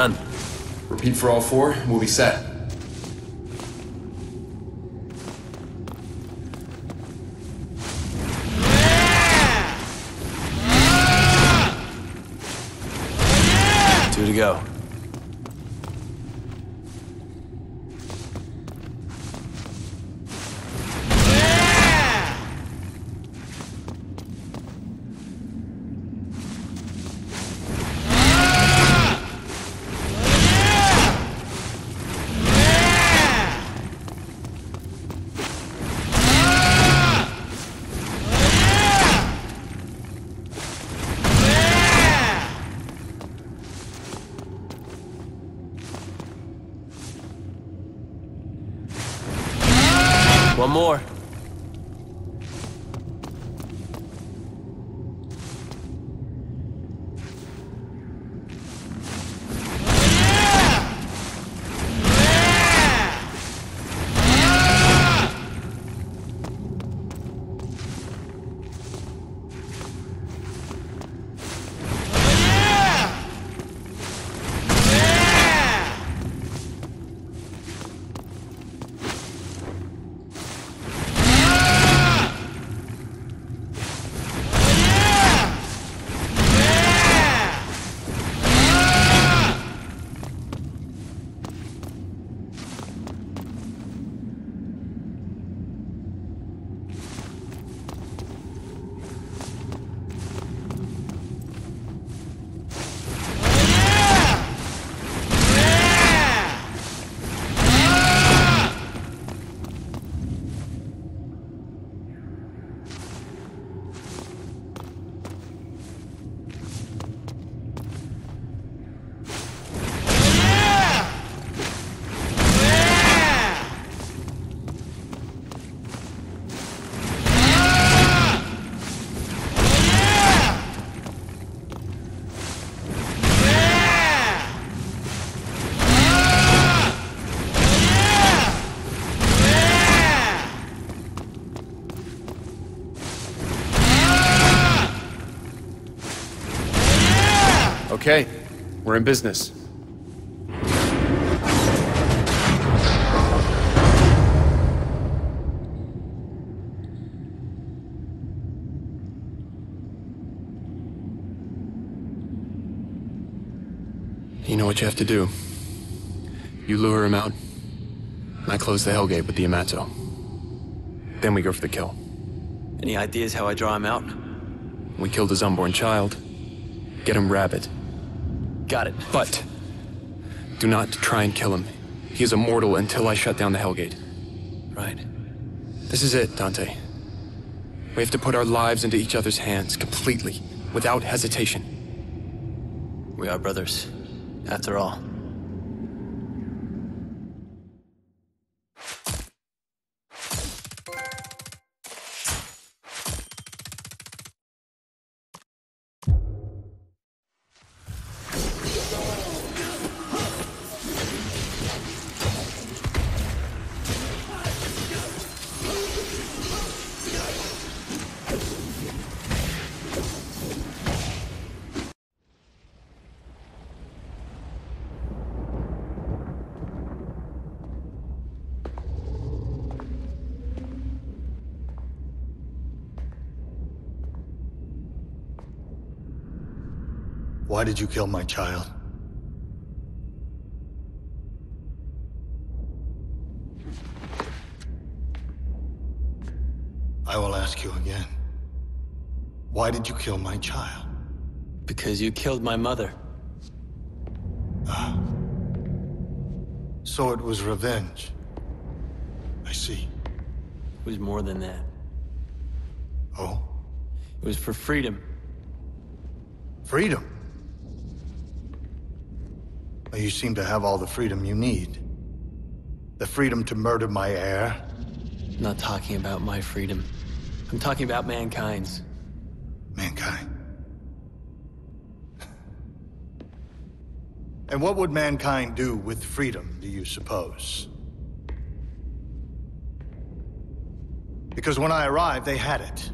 Done. Repeat for all four, we'll be set. One more. In business. You know what you have to do. You lure him out, and I close the Hellgate with the Yamato. Then we go for the kill. Any ideas how I draw him out? We killed his unborn child. Get him rabid. Got it. But do not try and kill him. He is immortal until I shut down the Hellgate. Right. This is it, Dante. We have to put our lives into each other's hands completely, without hesitation. We are brothers. After all. Why did you kill my child? I will ask you again. Why did you kill my child? Because you killed my mother. Ah. So it was revenge. I see. It was more than that. Oh? It was for freedom. Freedom? You seem to have all the freedom you need. The freedom to murder my heir. I'm not talking about my freedom. I'm talking about mankind's. Mankind. And what would mankind do with freedom, do you suppose? Because when I arrived, they had it.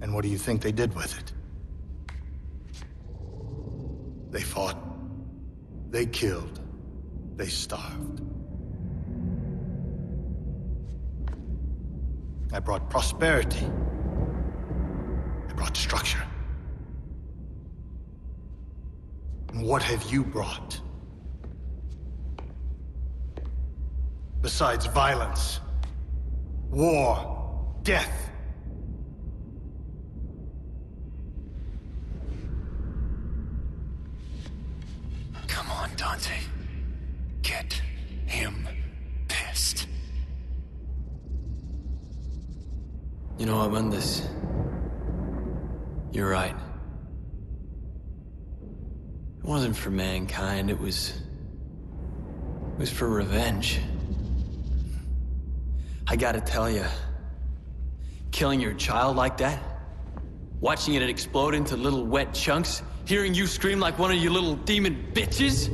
And what do you think they did with it? They fought. They killed. They starved. I brought prosperity. I brought structure. And what have you brought? Besides violence, war, death. Him pissed. You know, Armandus, you're right. It wasn't for mankind, it was... It was for revenge. I gotta tell you, killing your child like that, watching it explode into little wet chunks, hearing you scream like one of you little demon bitches,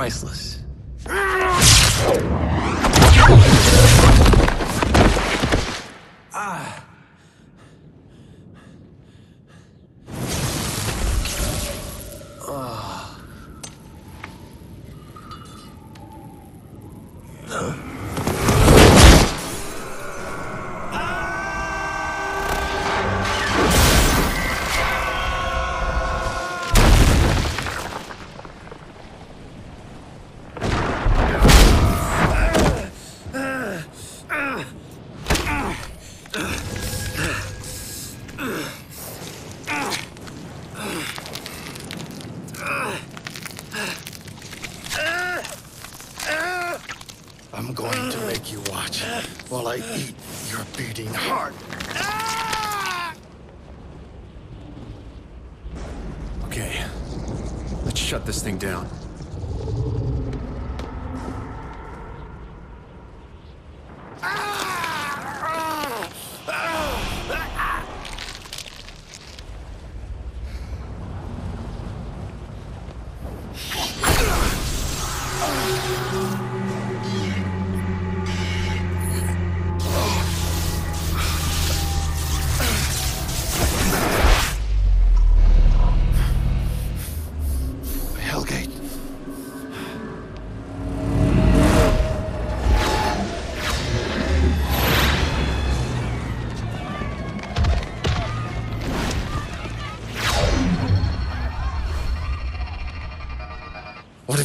priceless. I'm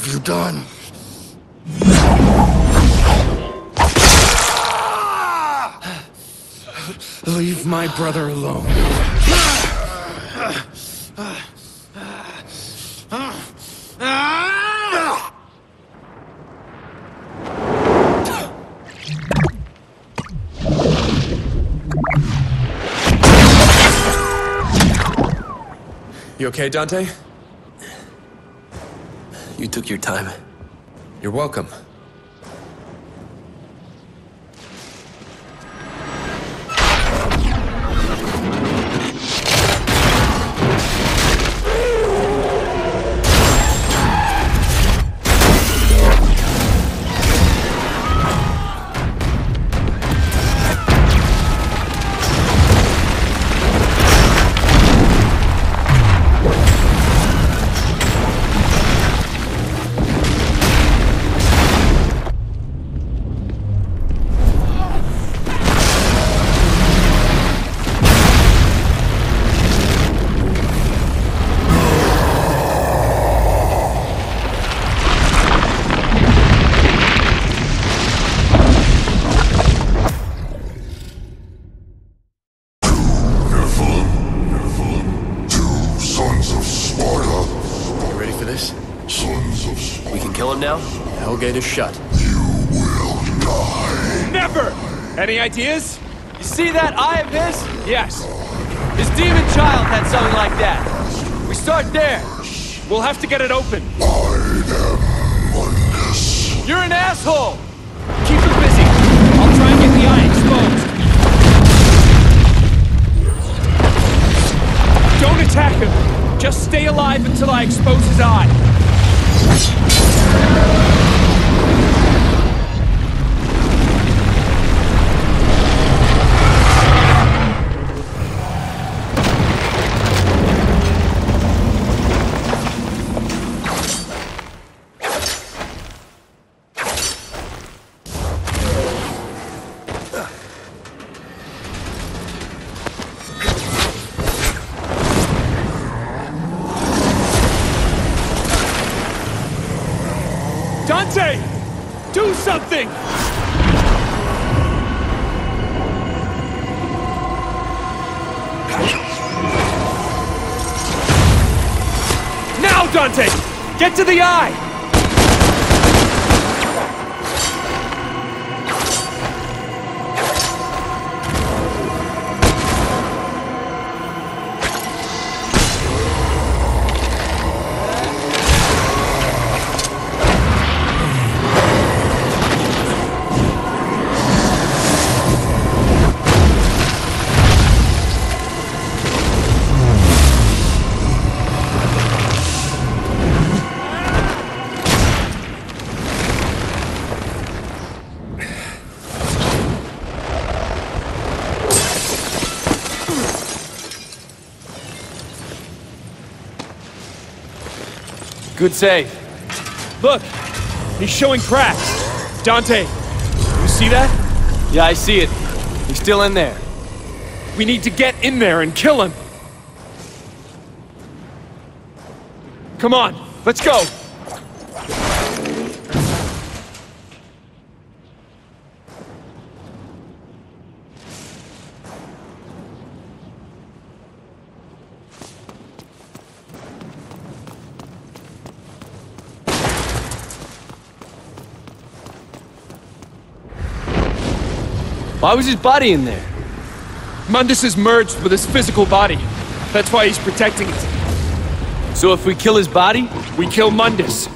have you done? Leave my brother alone. You okay, Dante? Took your time. You're welcome. Hellgate is shut. will die. Never! Any ideas? You see that eye of his? Yes. His demon child had something like that. We start there. We'll have to get it open. I am Mundus. You're an asshole! Keep him busy. I'll try and get the eye exposed. Don't attack him. Just stay alive until I expose his eye. Do something! Now, Dante! Get to the eye! Good save. Look, he's showing cracks. Dante, you see that? Yeah, I see it. He's still in there. We need to get in there and kill him. Come on, let's go. Why was his body in there? Mundus is merged with his physical body. That's why he's protecting it. So if we kill his body, We kill Mundus.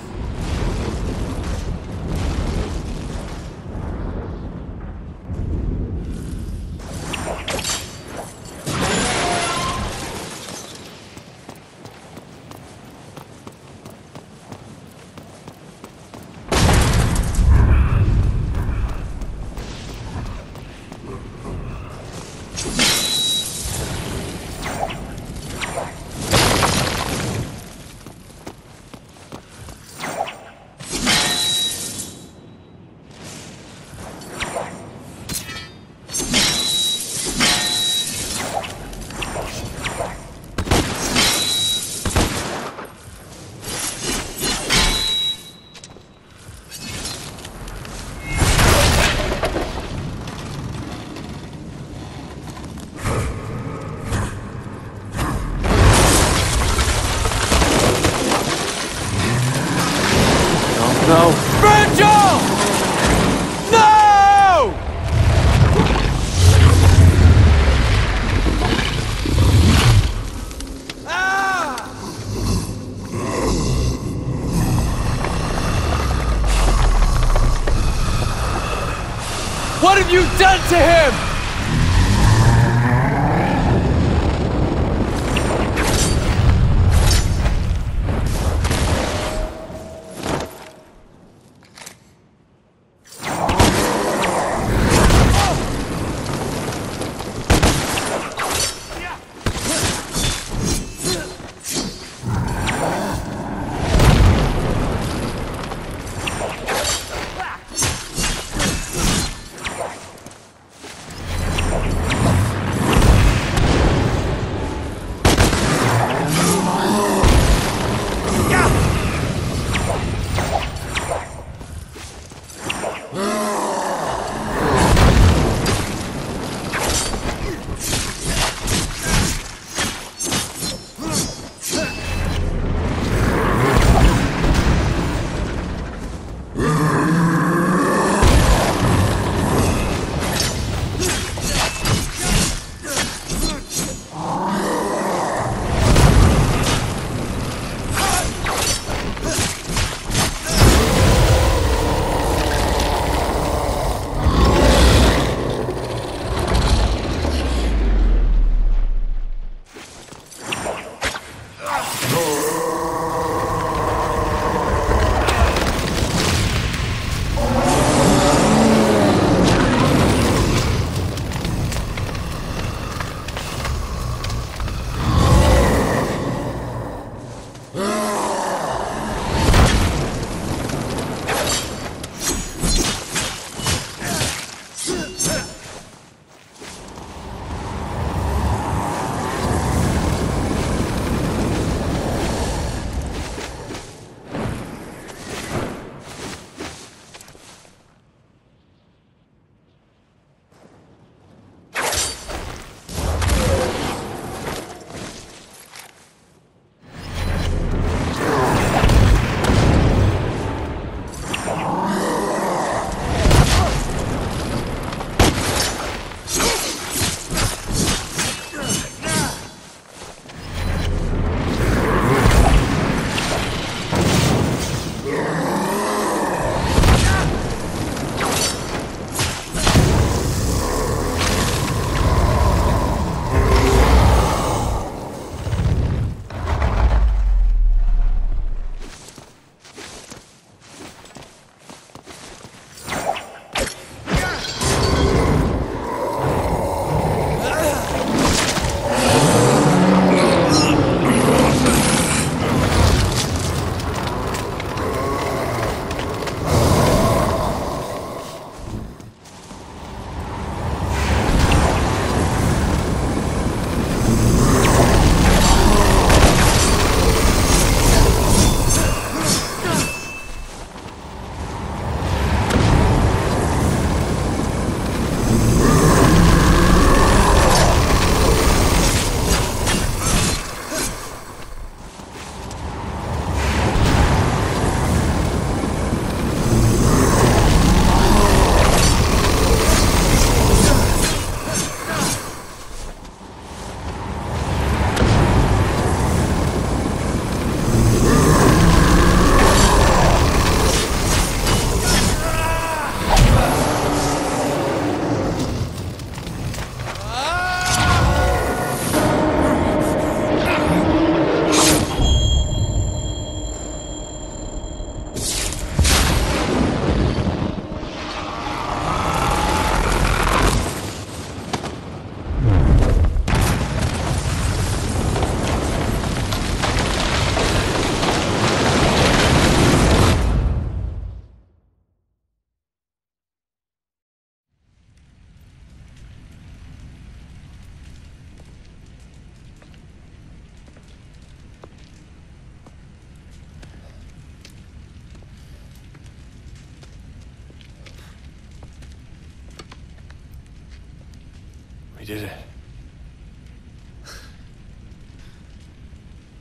Done to him?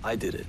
I did it.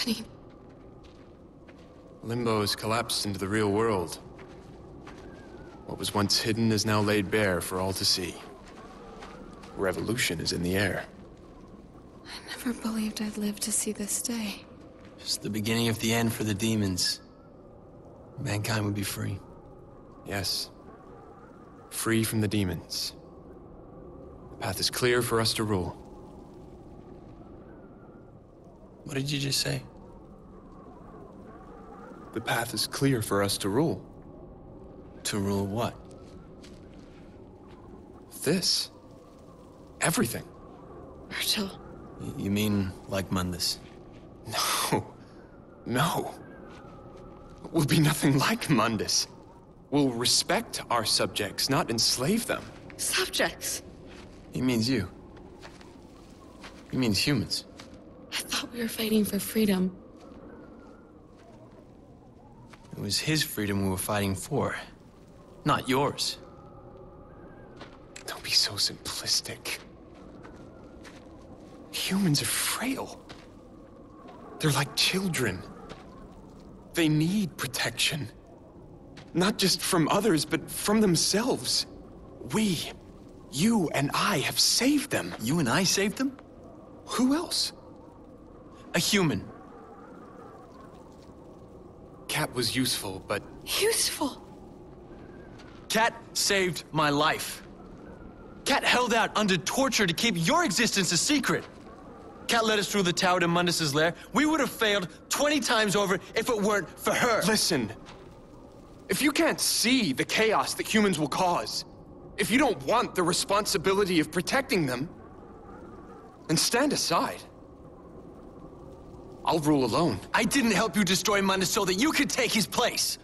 Happening? Limbo has collapsed into the real world. What was once hidden is now laid bare for all to see. Revolution is in the air. I never believed I'd live to see this day. Just the beginning of the end for the demons. Mankind would be free. Yes. Free from the demons. The path is clear for us to rule. What did you just say? The path is clear for us to rule. To rule what? This. Everything. Vergil, Y- You mean like Mundus? No. No. We'll be nothing like Mundus. We'll respect our subjects, not enslave them. subjects. He means you. He means humans. I thought we were fighting for freedom. It was his freedom we were fighting for, not yours. Don't be so simplistic. Humans are frail. They're like children. They need protection. Not just from others, but from themselves. We, you and I, have saved them. You and I saved them? Who else? A human. Cat was useful, but Useful. Cat saved my life. Cat held out under torture to keep your existence a secret. Cat led us through the tower to Mundus's lair. We would have failed 20 times over if it weren't for her. Listen. If you can't see the chaos that humans will cause, if you don't want the responsibility of protecting them, then stand aside. I'll rule alone. I didn't help you destroy Mundus so that you could take his place.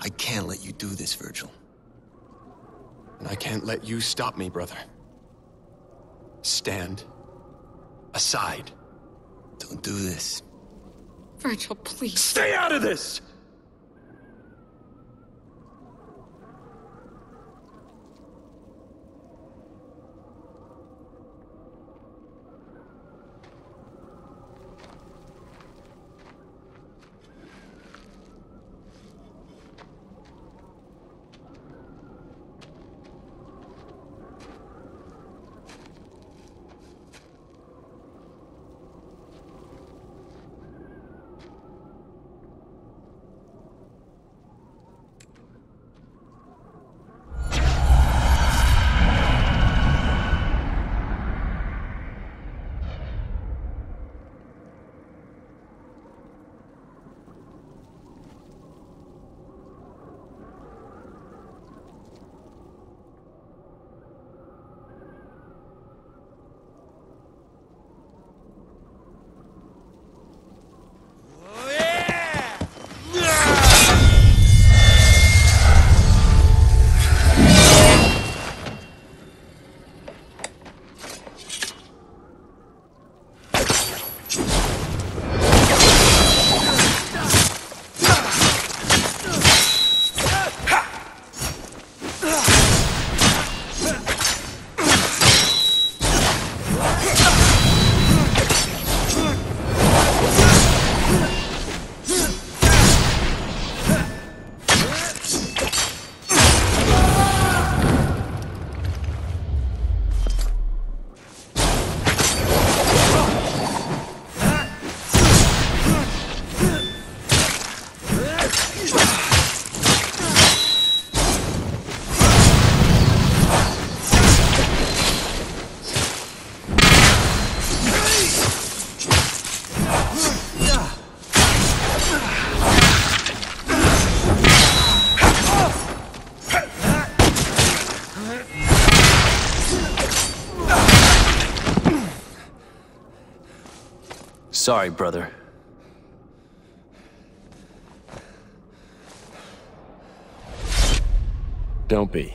I can't let you do this, Vergil. And I can't let you stop me, brother. Stand aside. Don't do this. Vergil, please. Stay out of this! Sorry, brother. Don't be.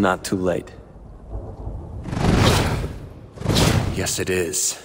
Not too late. Yes, it is.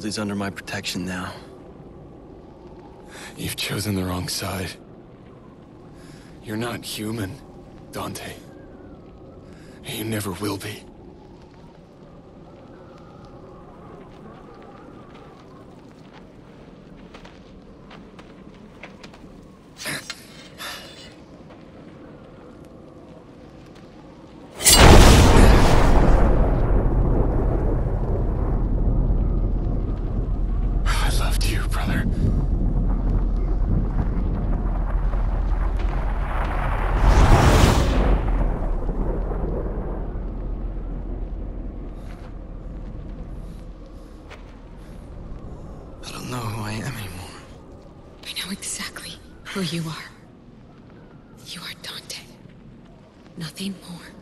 World is under my protection now. You've chosen the wrong side. You're not human, Dante. You never will be. Who you are. You are Dante. Nothing more.